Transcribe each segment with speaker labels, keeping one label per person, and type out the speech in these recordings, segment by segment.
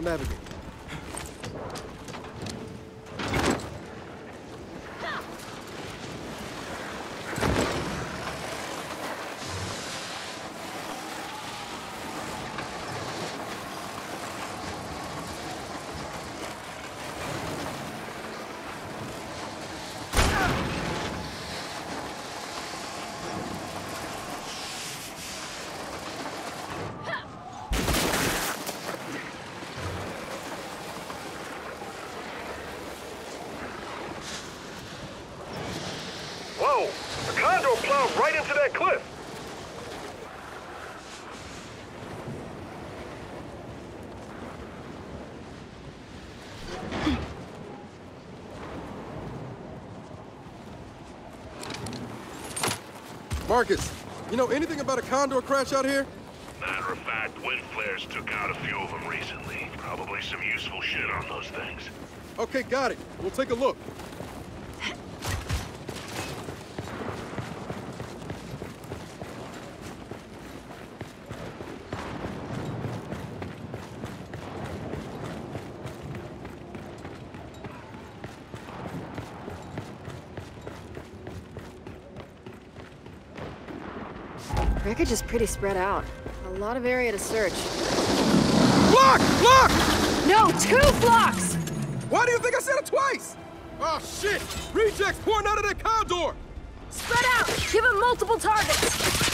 Speaker 1: I'll navigate.
Speaker 2: Whoa! The Condor plowed right into that cliff!
Speaker 1: Marcus, you know anything about a condor crash out here?
Speaker 3: Matter of fact, wind flares took out a few of them recently. Probably some useful shit on those things.
Speaker 1: Okay, got it. We'll take a look.
Speaker 4: Wreckage is pretty spread out. A lot of area to search.
Speaker 1: Block! Block!
Speaker 4: No, two blocks!
Speaker 1: Why do you think I said it twice? Oh, shit! Rejects pouring out of that condor!
Speaker 4: Spread out! Give him multiple targets!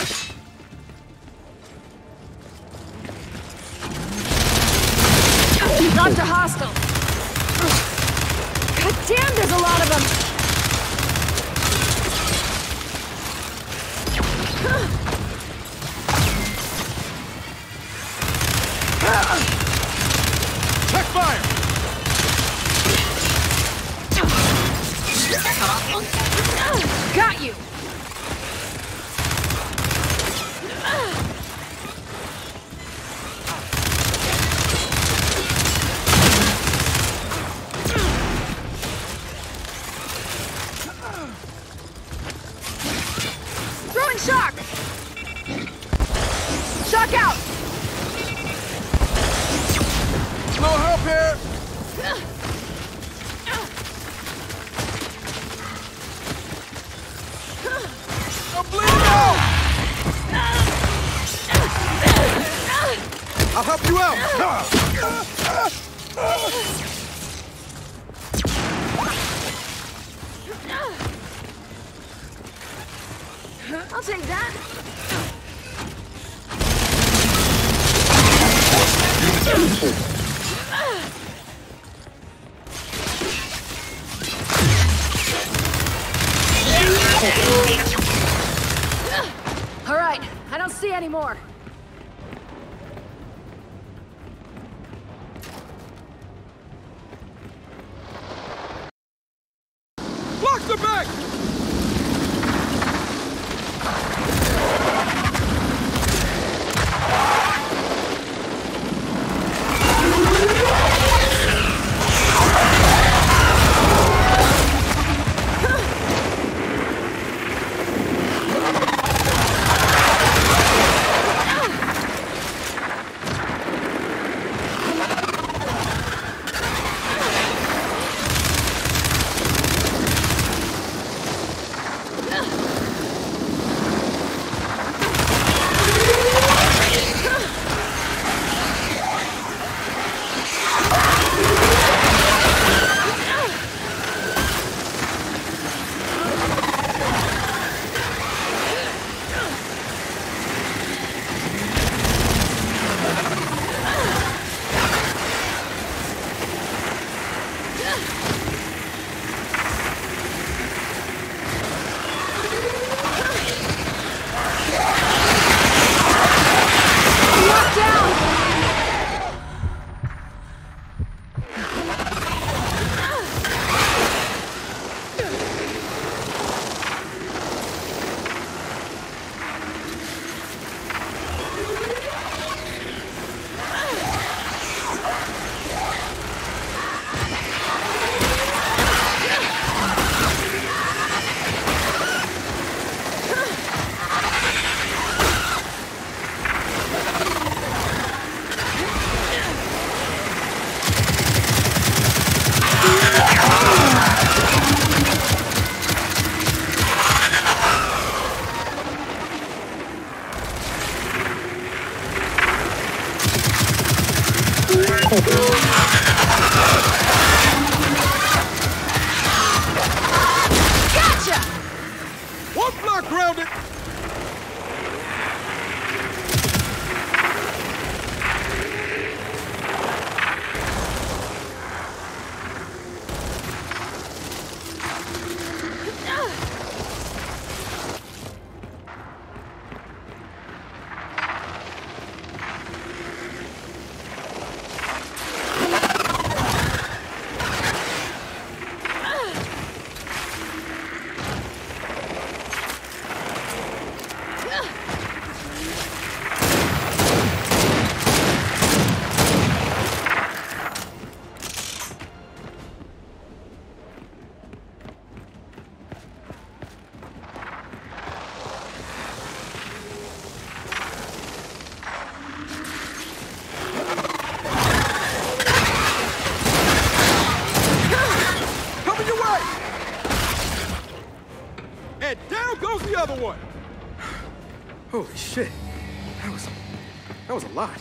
Speaker 4: Lot.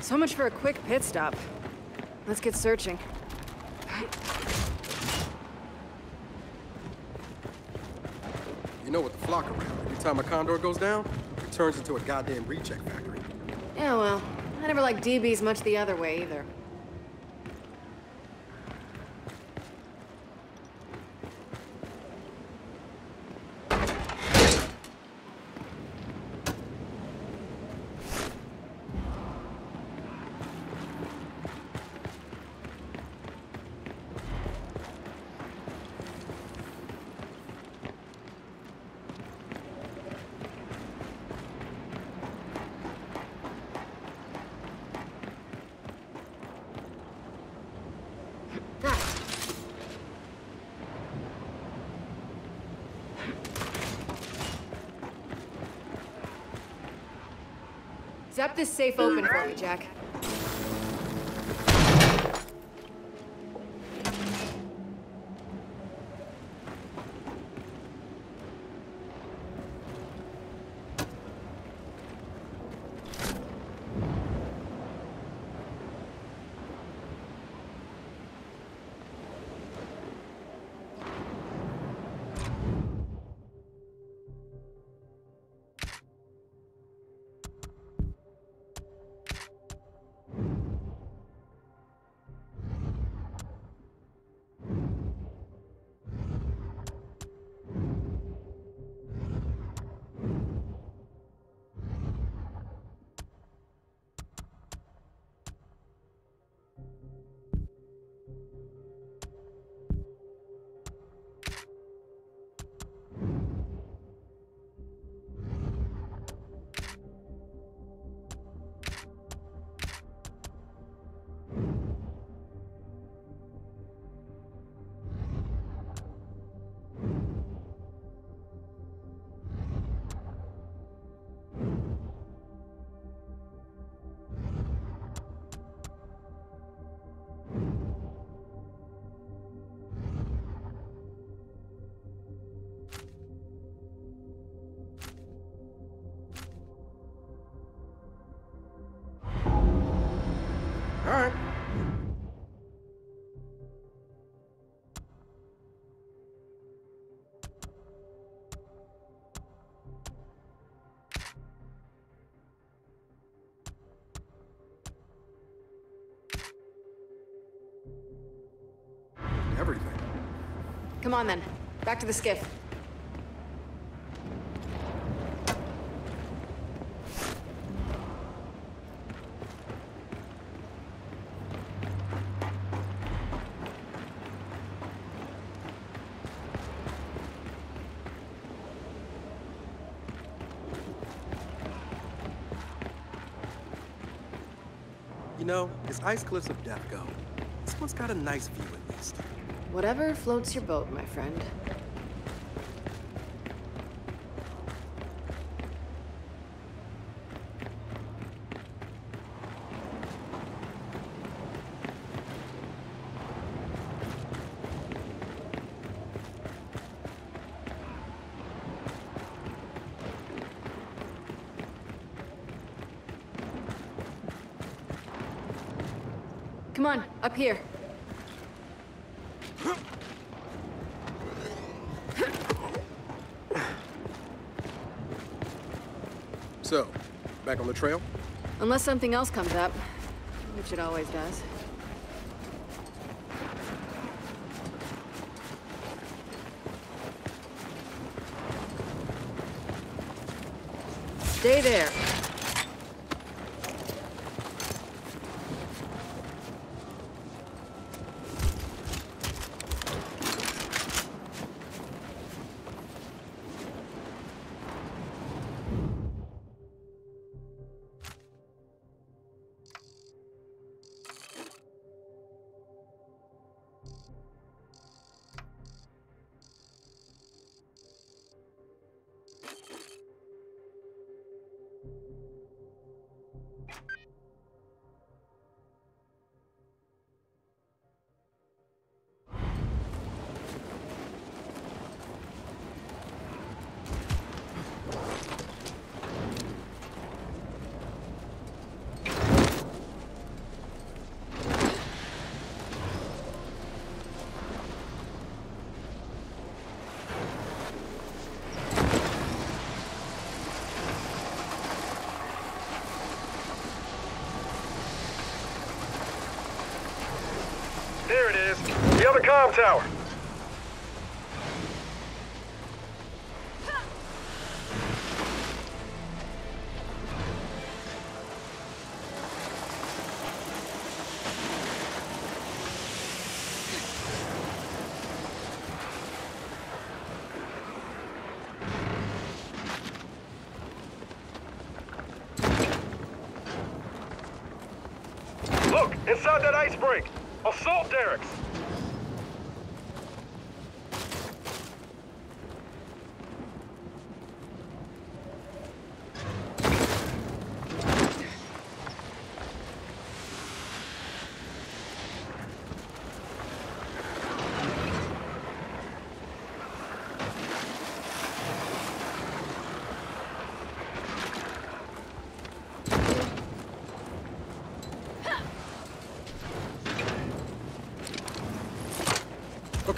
Speaker 4: So much for a quick pit stop. Let's get searching.
Speaker 1: You know what the flock around. Every time a condor goes down, it turns into a goddamn reject factory.
Speaker 4: Yeah, well, I never liked DBs much the other way either. Zap this safe open for me, Jack. Come on then. Back to the skiff.
Speaker 1: You know, as Ice Cliffs of Death go, this one's got a nice view.
Speaker 4: Whatever floats your boat, my friend. Come on, up here.
Speaker 1: On the trail?
Speaker 4: Unless something else comes up, which it always does. Stay there.
Speaker 2: The comm tower. Look, inside that ice break. Assault derricks.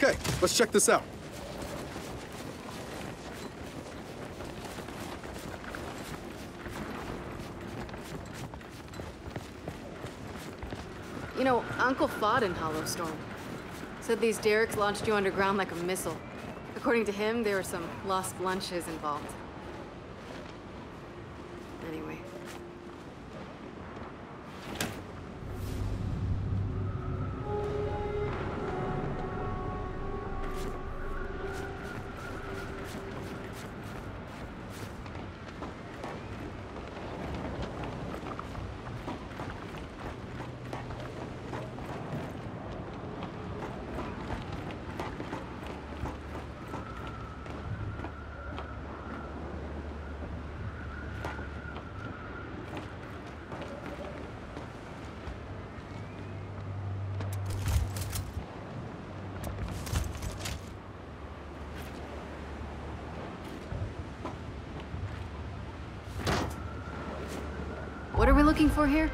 Speaker 1: Okay, let's check this out.
Speaker 4: You know, Uncle fought in Hollow Storm. Said these derricks launched you underground like a missile. According to him, there were some lost lunches involved. Anyway. What are we looking for here?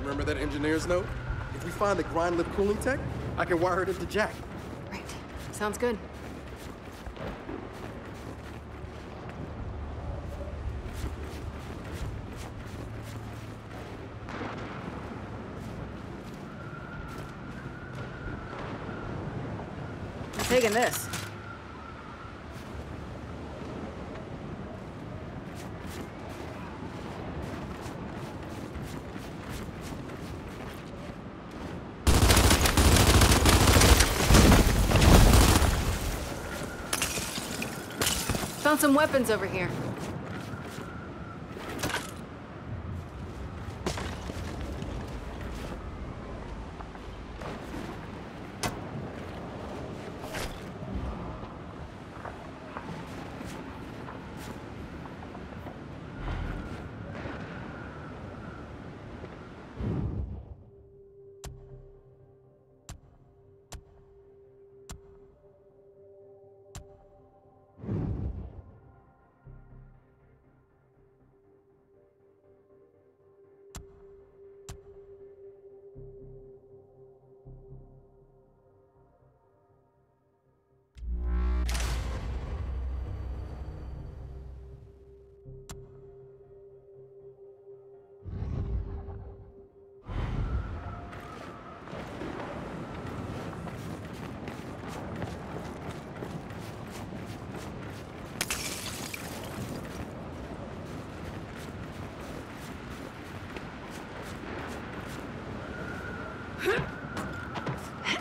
Speaker 1: Remember that engineer's note? If we find the grind lift cooling tech, I can wire it into Jack.
Speaker 4: Right. Sounds good. I'm taking this. Found some weapons over here.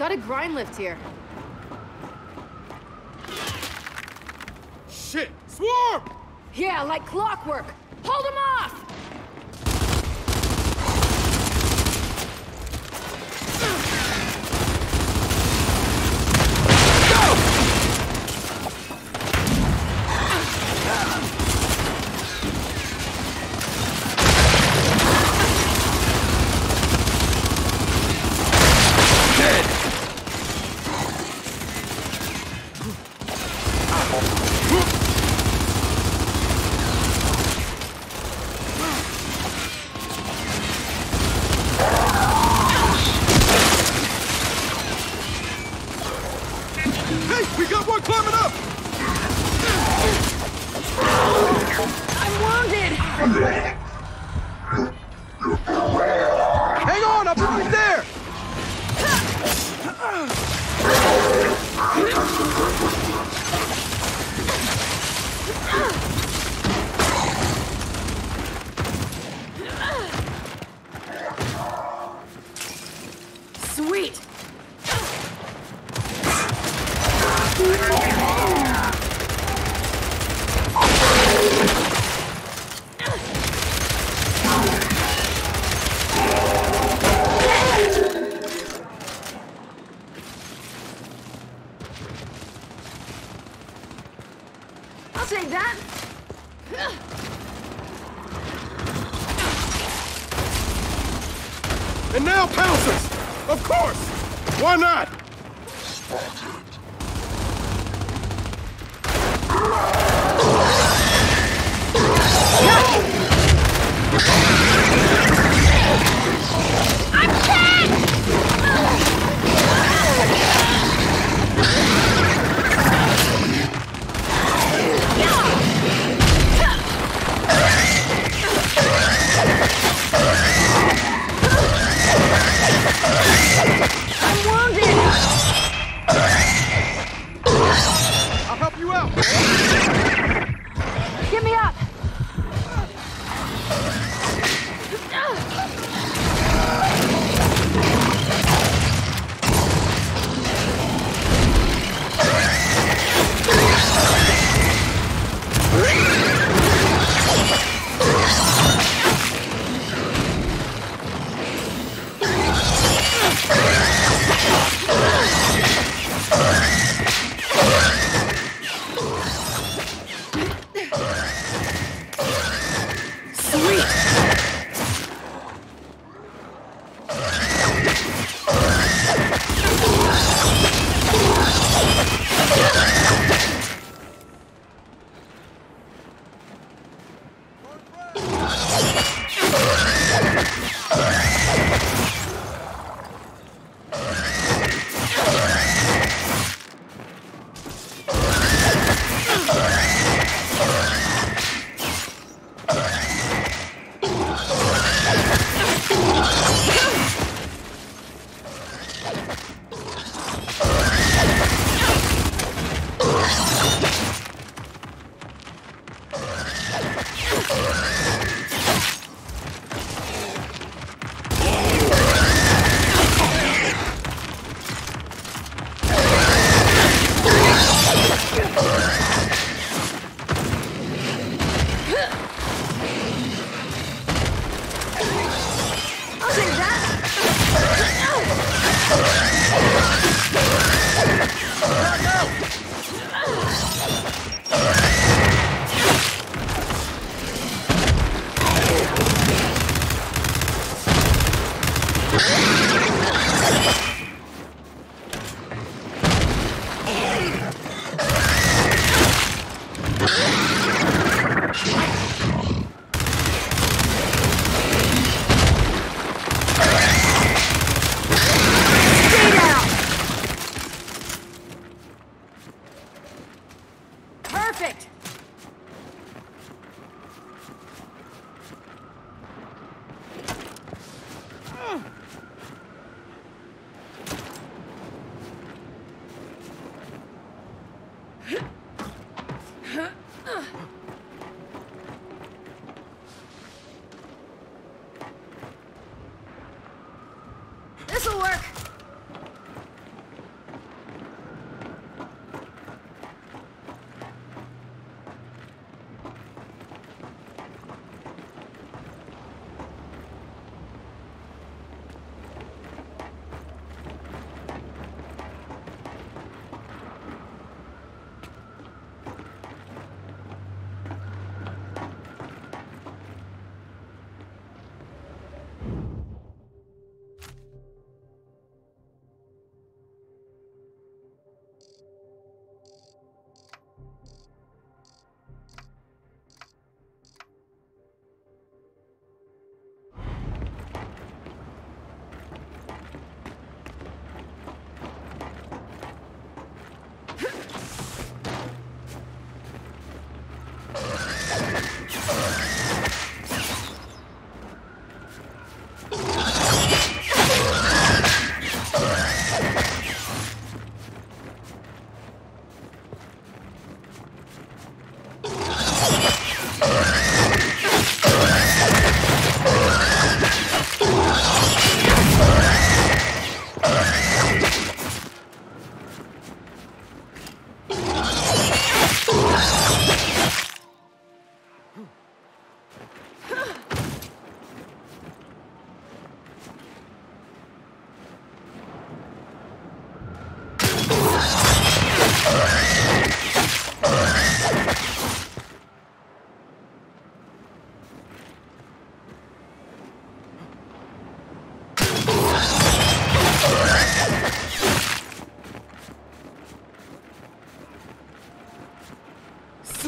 Speaker 4: Got a grind lift here.
Speaker 1: Shit! Swarm!
Speaker 4: Yeah, like clockwork!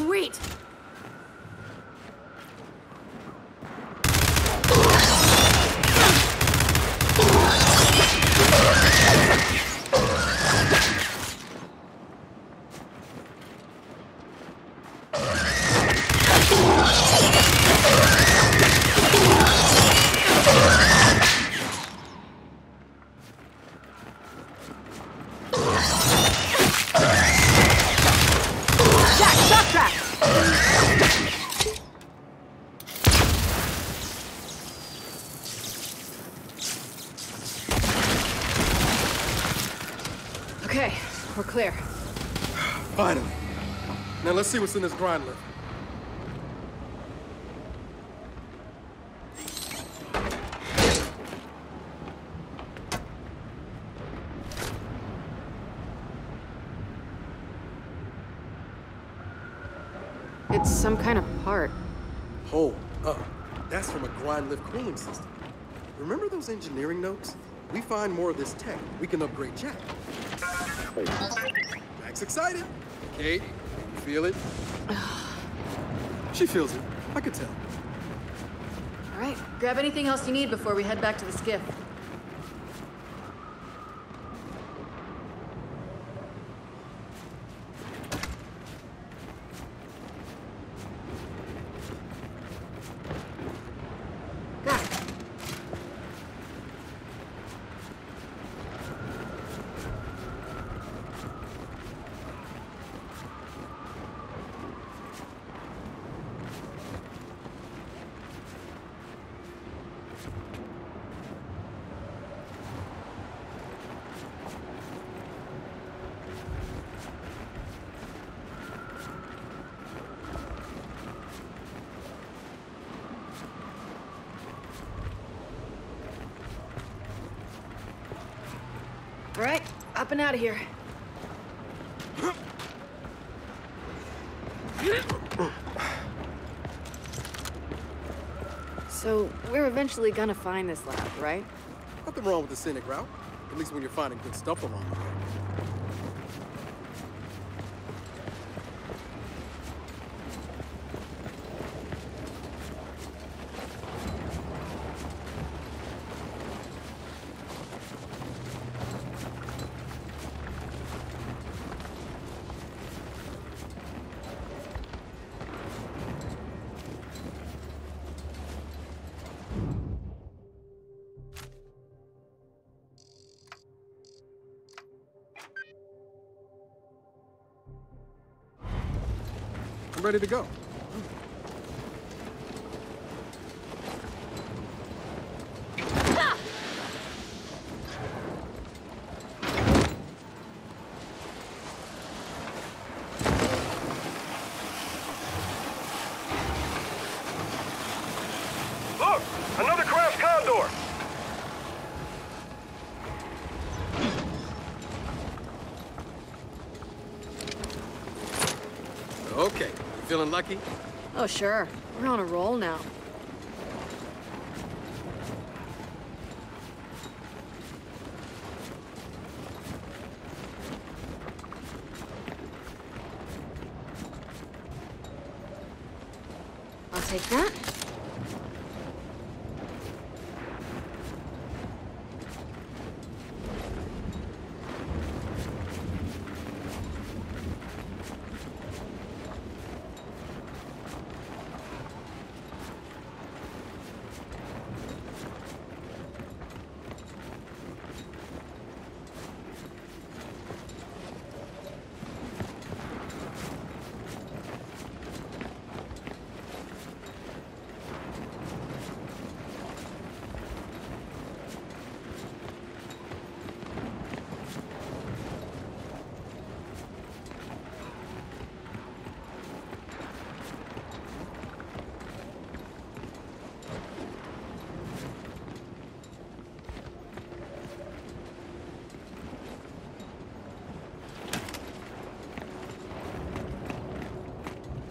Speaker 4: Sweet!
Speaker 1: See what's in this grind lift.
Speaker 4: It's some kind of part.
Speaker 1: Hold up. That's from a grind lift cooling system. Remember those engineering notes? We find more of this tech. We can upgrade Jack. Jack's excited. Kate, you feel it? she feels it. I could tell.
Speaker 4: All right, grab anything else you need before we head back to the skiff. Got it. All right, up and out of here. So, we're eventually gonna find this lab, right?
Speaker 1: Nothing wrong with the scenic route. At least when you're finding good stuff along the way. To go.
Speaker 4: Oh, sure. We're on a roll now. I'll take that.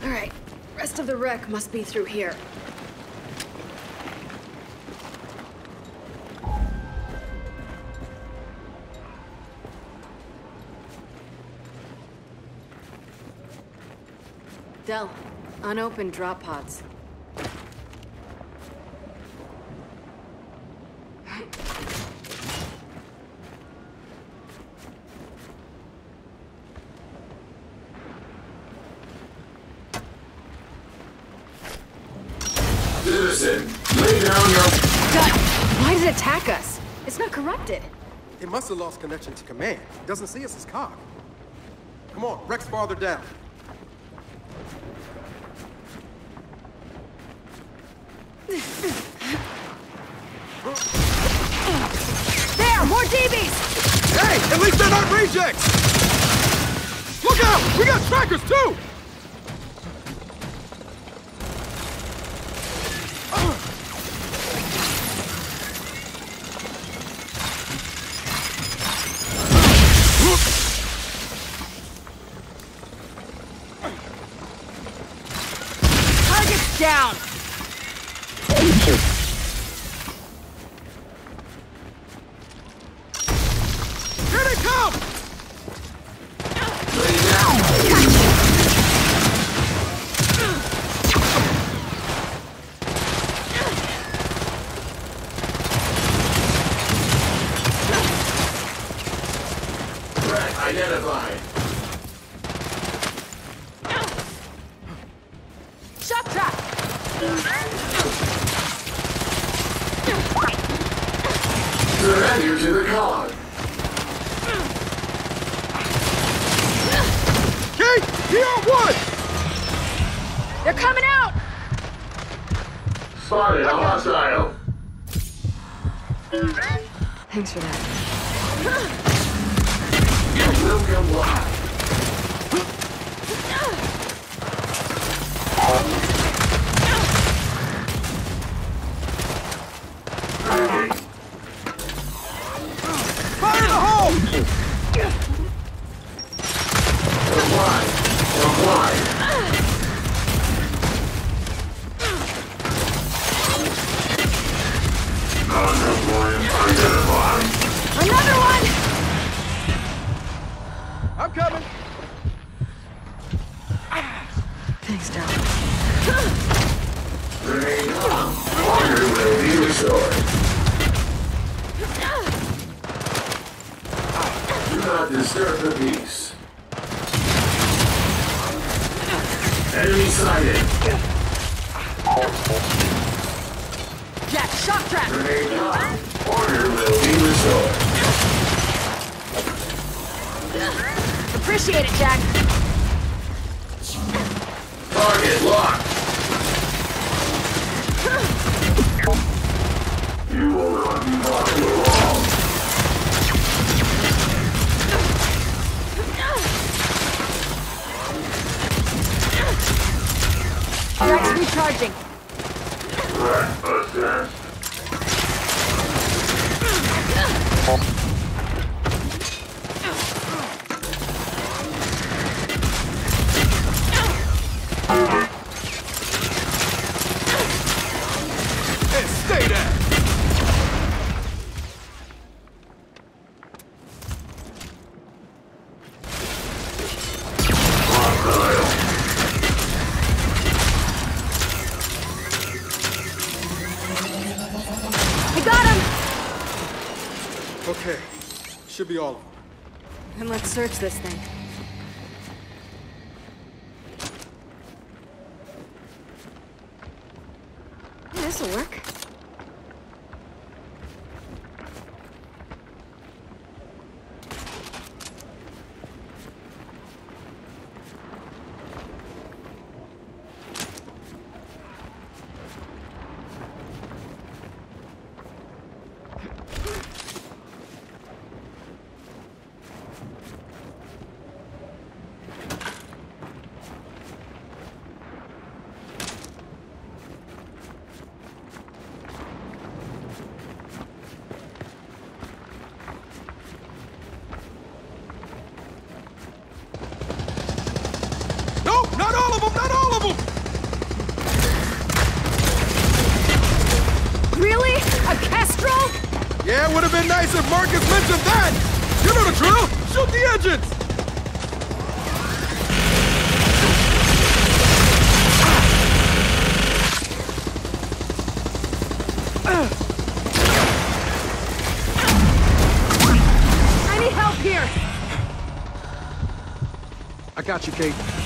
Speaker 4: All right. Rest of the wreck must be through here. Del, unopened drop pods.
Speaker 5: Citizen, lay down your...
Speaker 4: God, why did it attack us? It's not corrupted.
Speaker 1: It must have lost connection to command. Doesn't see us as COG. Come on, wrecks farther down.
Speaker 4: There, more DBs!
Speaker 1: Hey, at least they're not rejects! Look out! We got trackers too!
Speaker 5: Surrender to the COG.
Speaker 1: Kate, he on wood!
Speaker 4: They're coming out!
Speaker 5: Spotted a hostile.
Speaker 4: Thanks for that.
Speaker 5: Will comply.
Speaker 4: Jack's recharging.
Speaker 5: Threat
Speaker 4: search this thing. I need help here!
Speaker 1: I got you, Kate.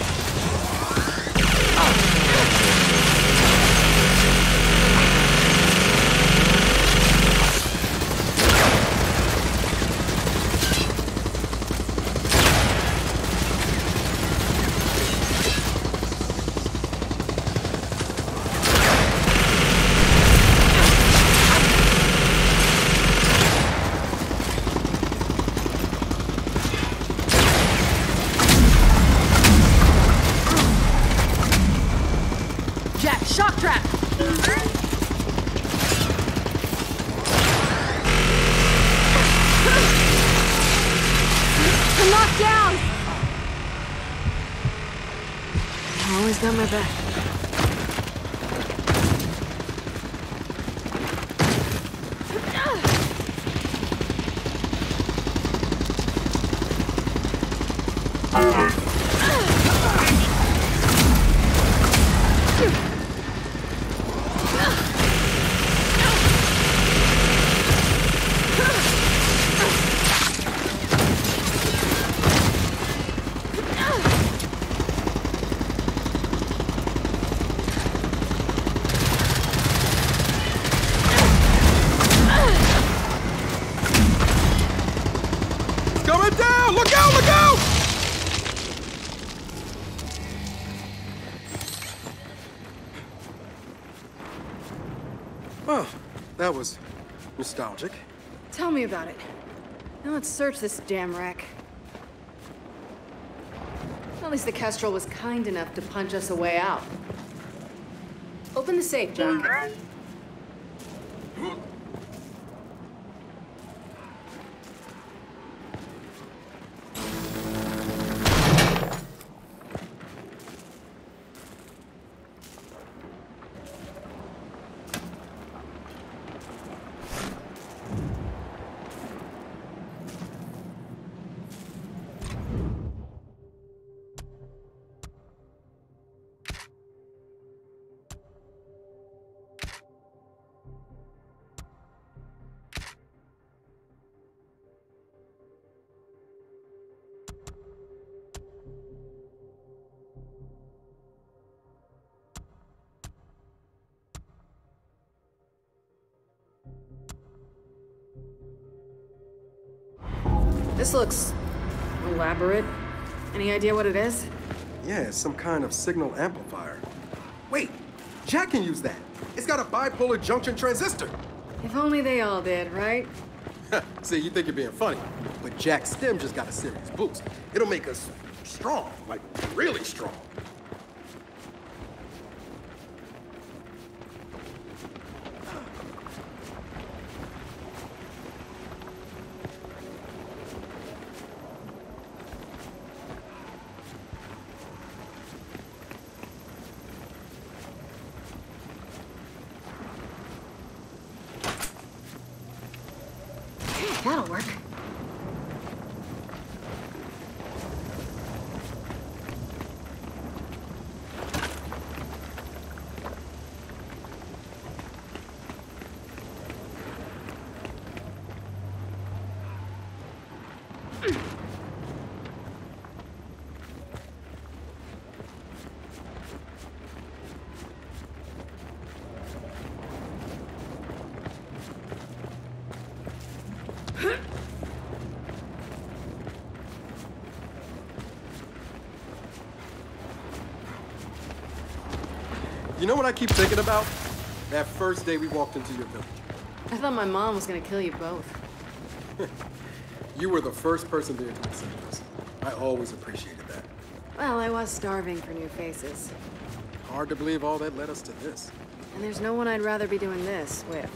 Speaker 1: Nostalgic.
Speaker 4: Tell me about it. Now let's search this damn wreck. At least the Kestrel was kind enough to punch us a way out. Open the safe, Jack. This looks elaborate. Any idea what it is?
Speaker 1: Yeah, it's some kind of signal amplifier. Wait, Jack can use that. It's got a bipolar junction transistor.
Speaker 4: If only they all did, right?
Speaker 1: See, you think you're being funny, but Jack's stim just got a serious boost. It'll make us strong, like really strong. You know what I keep thinking about? That first day we walked into your village.
Speaker 4: I thought my mom was gonna kill you both.
Speaker 1: You were the first person there to accept us. I always appreciated that.
Speaker 4: Well, I was starving for new faces.
Speaker 1: Hard to believe all that led us to this.
Speaker 4: And there's no one I'd rather be doing this with.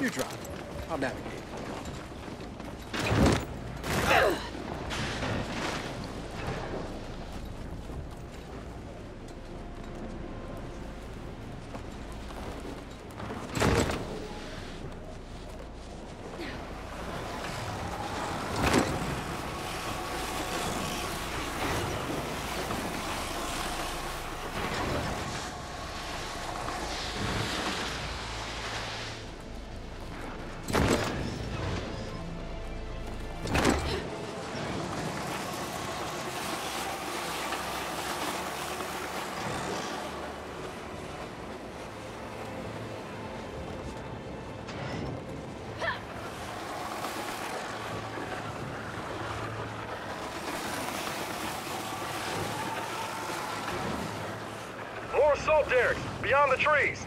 Speaker 1: You drive. I'll navigate.
Speaker 2: More assault derricks, beyond the trees.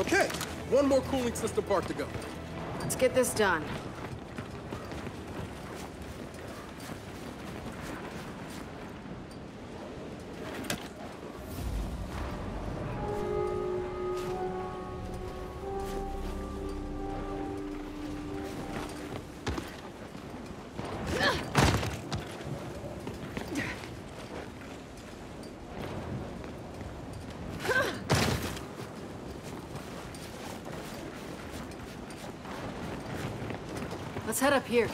Speaker 1: Okay, one more cooling system part to go.
Speaker 4: Get this done. Head up here.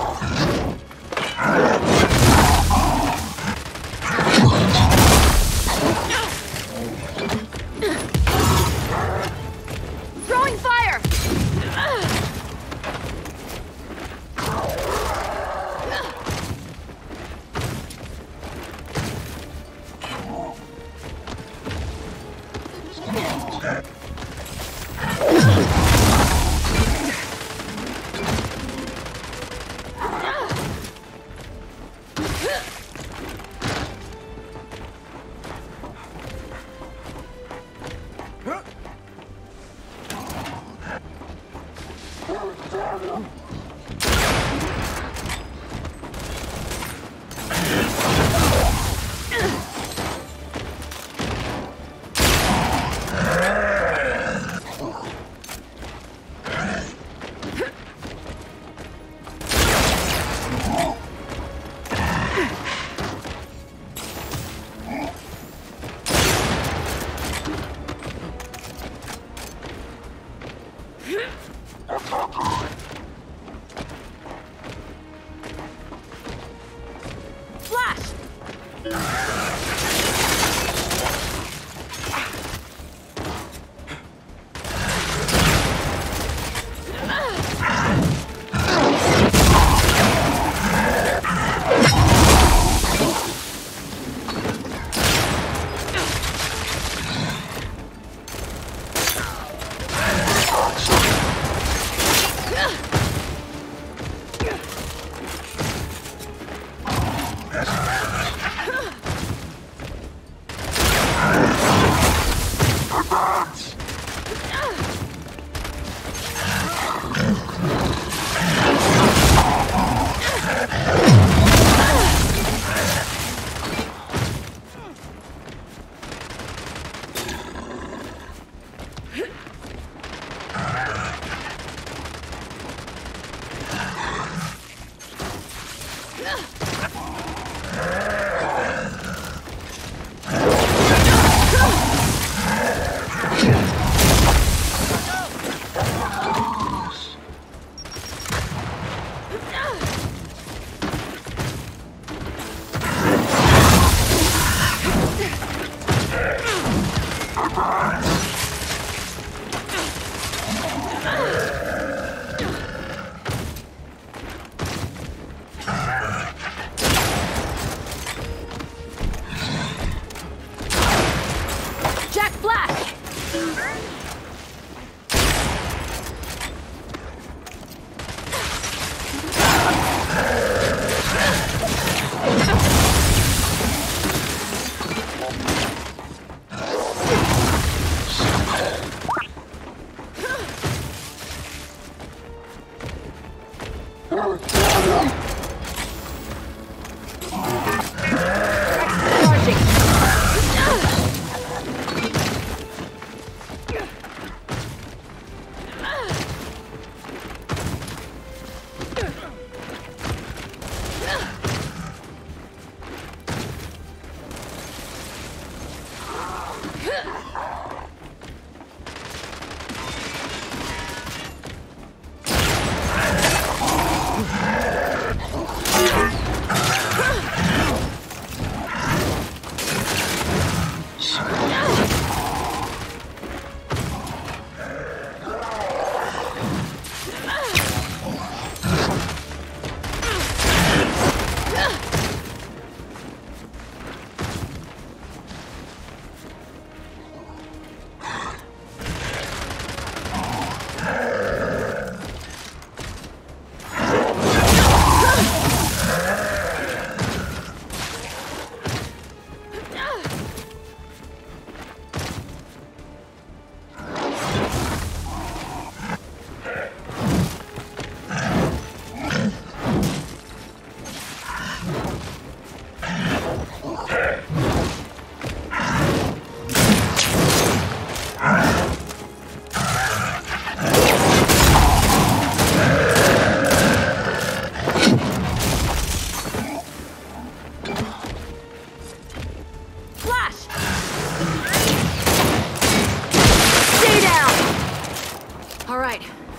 Speaker 4: Throwing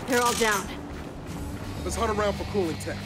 Speaker 4: They're all down.
Speaker 1: Let's hunt around for cooling tech.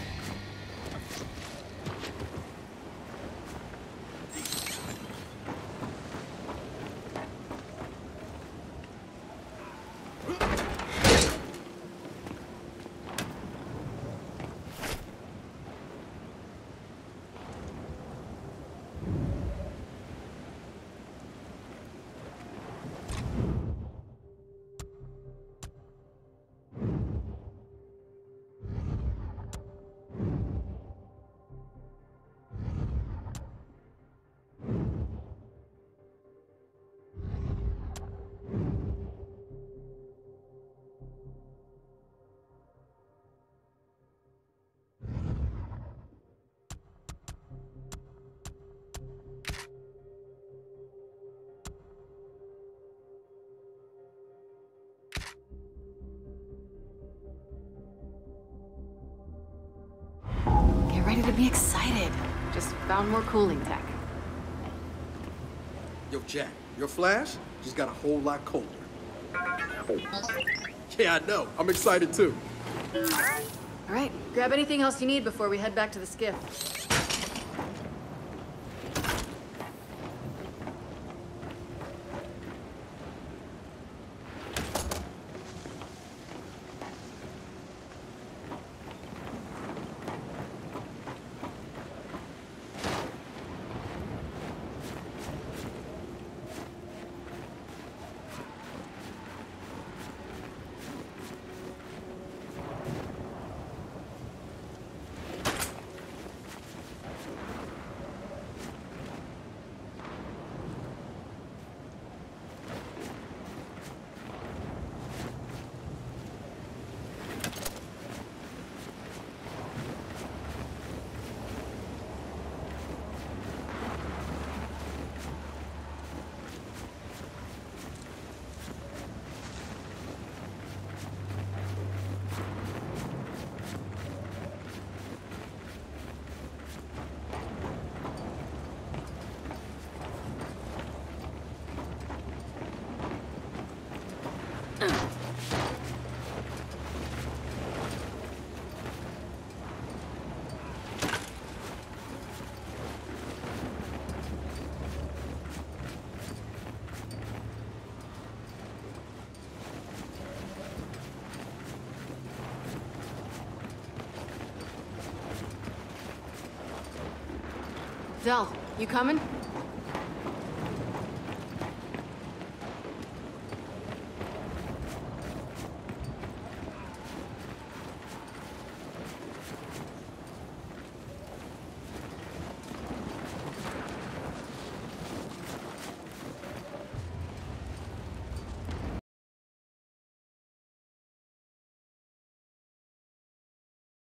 Speaker 4: Found more cooling tech.
Speaker 1: Yo, Jack, your flash just got a whole lot colder. Yeah, I know. I'm excited too.
Speaker 4: All right, grab anything else you need before we head back to the skiff. You coming?